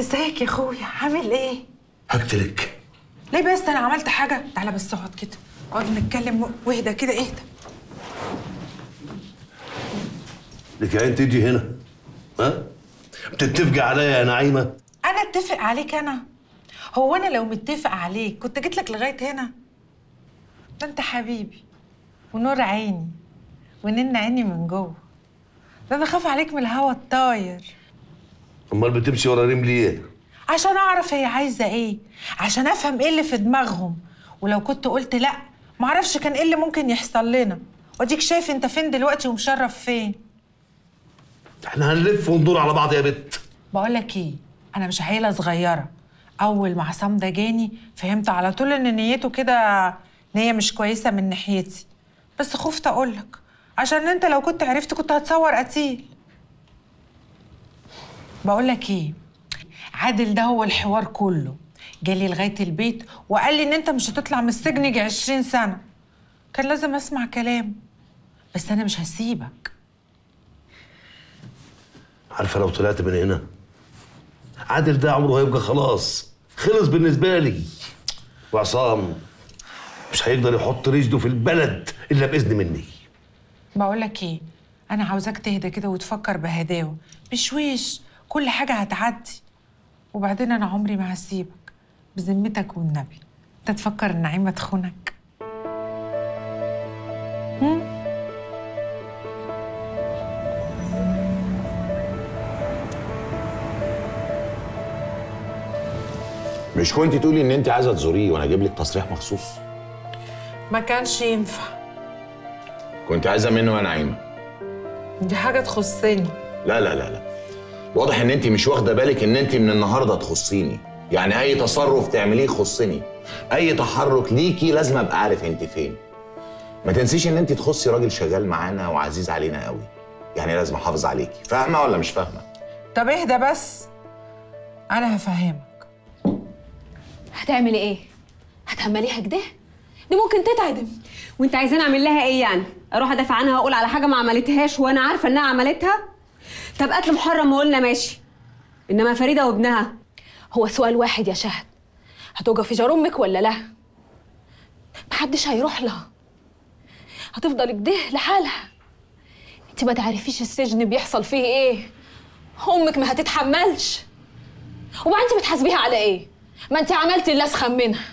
ازيك يا اخويا؟ عامل إيه؟ هقتلك ليه بس؟ أنا عملت حاجة. تعالى بس اقعد كده. اقعد نتكلم واهدى كده. اهدى. لك عين تيجي هنا. ها؟ بتتفقي عليا يا نعيمة؟ أنا أتفق عليك أنا. هو أنا لو متفق عليك كنت جيت لك لغاية هنا؟ ده أنت حبيبي. ونور عيني. ونن عيني من جوه. ده أنا خاف عليك من الهوا الطاير. أمال بتمشي ورا ريم ليه عشان أعرف هي عايزة إيه عشان أفهم إيه اللي في دماغهم. ولو كنت قلت لأ معرفش كان إيه اللي ممكن يحصل لنا. وأديك شايف أنت فين دلوقتي ومشرف فين. إحنا هنلف وندور على بعض يا بت. بقول لك إيه أنا مش عيلة صغيرة. أول ما عصام ده جاني فهمت على طول إن نيته كده نيه مش كويسة من ناحيتي. بس خفت أقول لك عشان أنت لو كنت عرفت كنت هتصور قتيل. بقول لك إيه؟ عادل ده هو الحوار كله. جالي لغاية البيت وقال لي إن أنت مش هتطلع من السجن يجي 20 سنة. كان لازم أسمع كلامه بس أنا مش هسيبك. عارفة لو طلعت من هنا عادل ده عمره هيبقى خلاص. خلص بالنسبة لي. وعصام مش هيقدر يحط رجله في البلد إلا بإذن مني. بقول لك إيه؟ أنا عاوزاك تهدى كده وتفكر بهداوة. بشويش كل حاجة هتعدي. وبعدين أنا عمري ما هسيبك بذمتك والنبي. أنت تفكر نعيمة تخونك؟ مش كنت تقولي إن أنت عايزة تزوريه وأنا أجيب لك تصريح مخصوص؟ ما كانش ينفع. كنت عايزة منه يا نعيمة. دي حاجة تخصني. لا لا لا لا. واضح إن انت مش واخدة بالك إن انت من النهارده تخصيني. يعني أي تصرف تعمليه يخصني. أي تحرك ليكي لازم أبقى عارف انت فين. ما تنسيش إن انت تخصي راجل شغال معانا وعزيز علينا قوي. يعني لازم أحافظ عليكي. فاهمة ولا مش فاهمة؟ طب اهدى بس. أنا هفهمك. هتعملي إيه؟ هتهمليها كده؟ دي ممكن تتعدم وأنت عايزاني أعمل لها إيه يعني؟ أروح أدافع عنها وأقول على حاجة ما عملتهاش وأنا عارفة إنها عملتها؟ طب قتل محرم وقلنا ماشي. إنما فريدة وابنها. هو سؤال واحد يا شهد. هتوقف في جار أمك ولا لا؟ محدش هيروح لها. هتفضل كده لحالها. انت ما تعرفيش السجن بيحصل فيه إيه. أمك ما هتتحملش. وبعدين انت بتحاسبيها على إيه؟ ما انت عملتي اللي أسخن منها.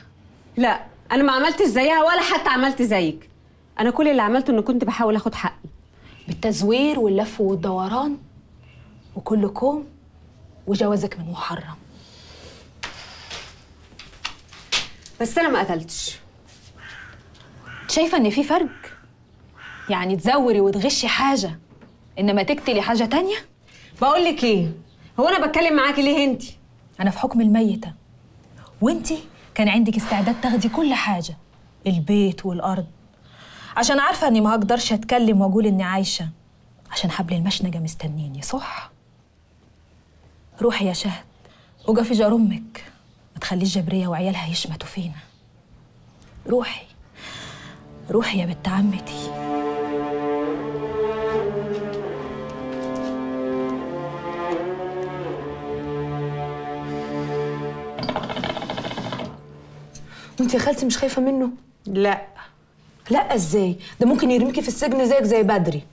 لا أنا ما عملتش زيها ولا حتى عملت زيك. أنا كل اللي عملته إن كنت بحاول آخد حقي. بالتزوير واللف والدوران؟ وكل كوم وجوازك من محرم. بس أنا ما قتلتش. شايفة إن في فرق؟ يعني تزوري وتغشي حاجة إنما تقتلي حاجة تانية؟ بقول لك إيه؟ هو أنا بتكلم معاكي ليه أنت؟ أنا في حكم الميتة. وانتي كان عندك استعداد تاخدي كل حاجة البيت والأرض. عشان عارفة إني ما هقدرش أتكلم وأقول إني عايشة. عشان حبل المشنقة مستنيني صح؟ روحي يا شهد وقفي جار أمك. ما تخليش جبرية وعيالها يشمتوا فينا. روحي روحي يا بنت عمتي. وانت يا خالتي مش خايفة منه؟ لا. لا إزاي؟ ده ممكن يرميكي في السجن زيك زي بدري.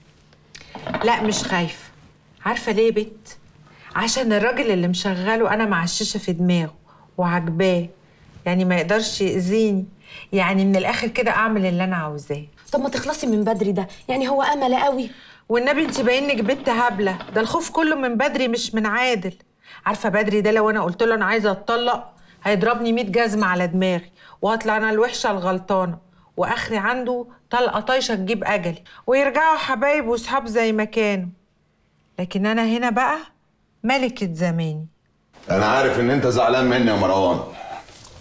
لا مش خايفة. عارفة ليه يا بت عشان الراجل اللي مشغله أنا معششه في دماغه وعجباه يعني ما يقدرش يأذيني. يعني من الآخر كده أعمل اللي أنا عاوزاه. طب ما تخلصي من بدري ده. يعني هو أمل قوي. والنبي انت باينك بنت هبلة. ده الخوف كله من بدري مش من عادل. عارفة بدري ده لو أنا قلت له أنا عايزة أتطلق هيضربني 100 جزمه على دماغي وهطلع أنا الوحشة الغلطانة وأخري عنده طلقة طايشة تجيب أجلي ويرجعوا حبايب وصحاب زي ما كانوا. لكن أنا هنا بقى ملكه زماني أنا عارف إن أنت زعلان مني يا مروان.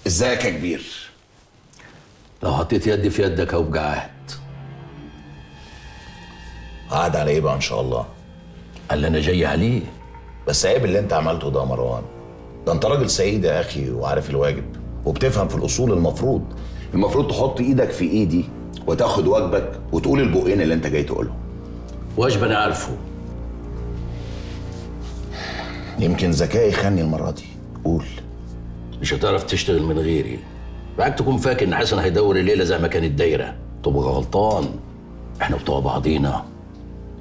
إزيك يا كبير؟ لو حطيت يدي في يدك هبقى عهد قعد على إيه بقى إن شاء الله؟ اللي أنا جاي عليه. بس عيب اللي أنت عملته ده يا مروان. ده أنت راجل سعيد يا أخي وعارف الواجب وبتفهم في الأصول المفروض. المفروض تحط إيدك في إيدي وتاخد واجبك وتقول البقين اللي أنت جاي تقولهم. واجب أنا عارفه. يمكن ذكائي خاني المرة دي. قول. مش هتعرف تشتغل من غيري. بعد تكون فاكر إن حسن هيدور الليلة زي ما كانت دايرة. تبقى غلطان. إحنا بتوع بعضينا.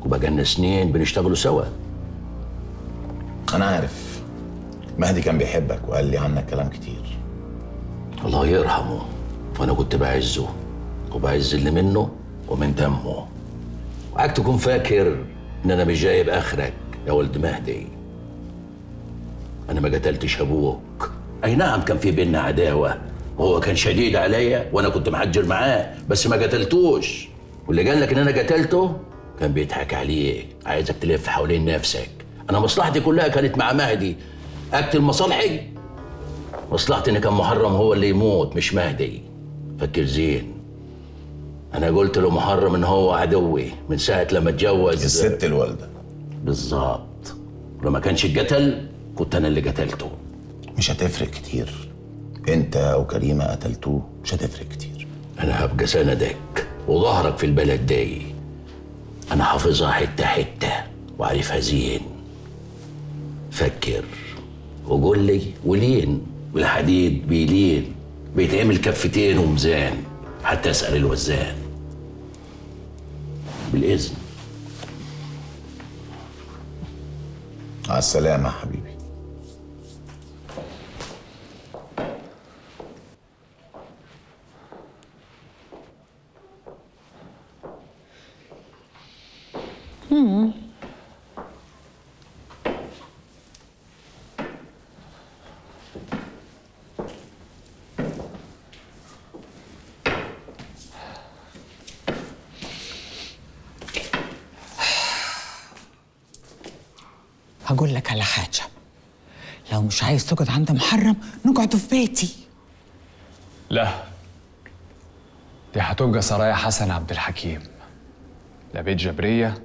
وبقالنا سنين بنشتغلوا سوا. أنا عارف. مهدي كان بيحبك وقال لي عنك كلام كتير. الله يرحمه. وأنا كنت بعزه. وبعز اللي منه ومن دمه. وعاك تكون فاكر إن أنا مش جايب آخرك يا ولد مهدي. أنا ما قتلتش أبوك. أي نعم كان في بينا عداوة. وهو كان شديد عليا وأنا كنت محجر معاه بس ما قتلتوش. واللي قال لك إن أنا قتلته كان بيضحك عليك. عايزك تلف حوالين نفسك. أنا مصلحتي كلها كانت مع مهدي. اقتل مصالحي؟ مصلحتي إن كان محرم هو اللي يموت مش مهدي. فكر زين. أنا قلت له محرم إن هو عدوي من ساعة لما اتجوز. الست الوالده بالظبط ولو ما كانش اتقتل كنت أنا اللي قتلته. مش هتفرق كتير. انت أو كريمه قتلتوه مش هتفرق كتير. أنا هبقى سندك وظهرك في البلد دي. أنا حافظها حتة حتة وعارفها زين. فكر وقول لي ولين والحديد بيلين. بيتعمل كفتين وميزان. حتى أسأل الوزان. بالإذن. على السلامة يا هقول لك على حاجة. لو مش عايز تقعد عند محرم نقعد في بيتي. لا. دي هتبقى سرايا حسن عبد الحكيم. لا بيت جبرية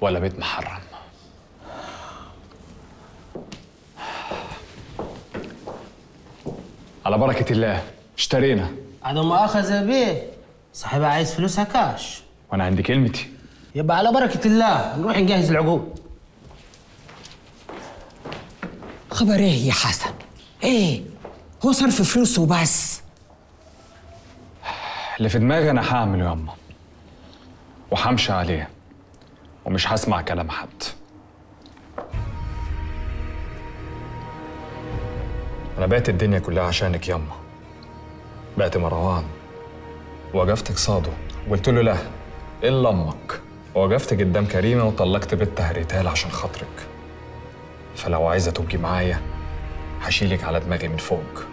ولا بيت محرم. على بركة الله اشترينا. عدم مؤاخذة بيه صاحبها عايز فلوسها كاش. وأنا عندي كلمتي. يبقى على بركة الله نروح نجهز العقود. خبر إيه يا حسن؟ إيه؟ هو صرف فلوس وبس. اللي في دماغي أنا هعمله ياما وهمشي عليه. ومش هسمع كلام حد. أنا بعت الدنيا كلها عشانك ياما بعت مروان. وقفت قصاده وقلت له لا الا أمك وقفت قدام كريمة وطلقت بنتها ريتال عشان خاطرك. فلو عايزة تبقي معايا هشيلك على دماغي من فوق.